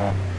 了。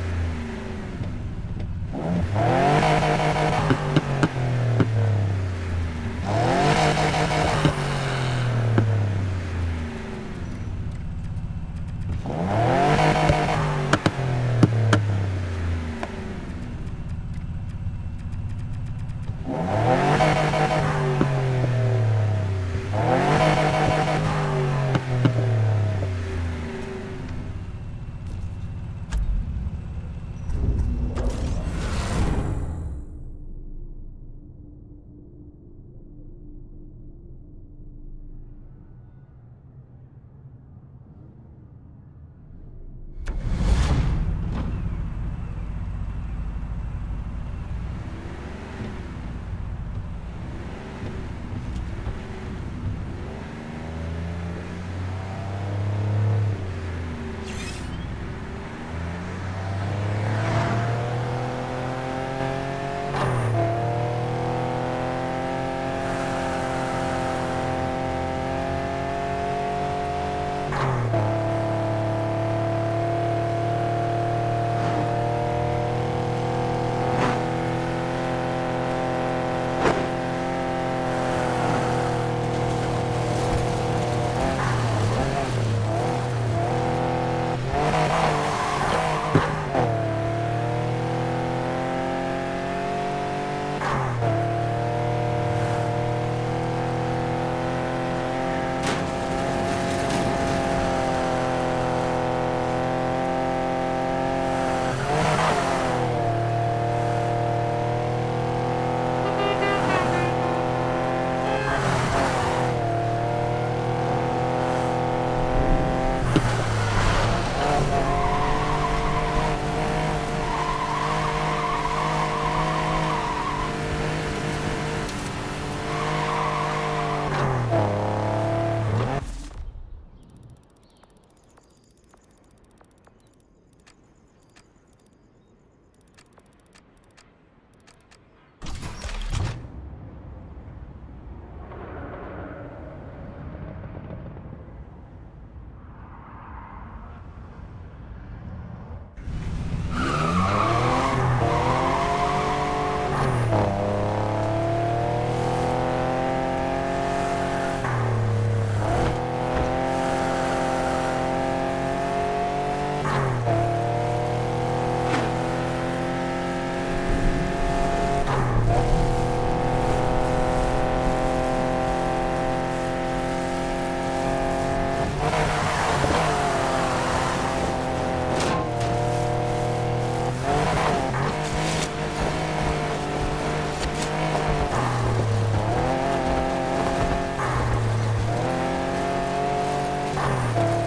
Bye.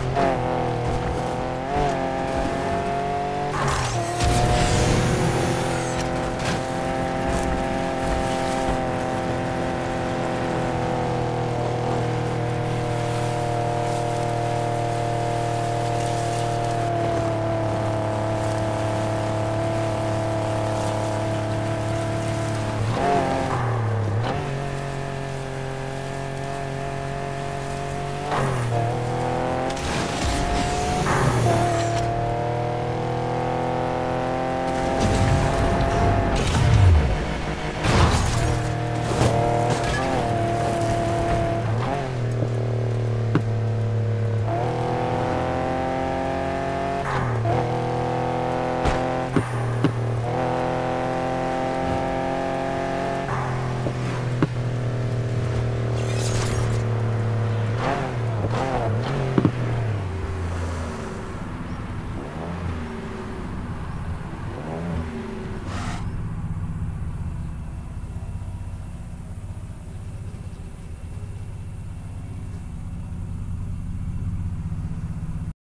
uh,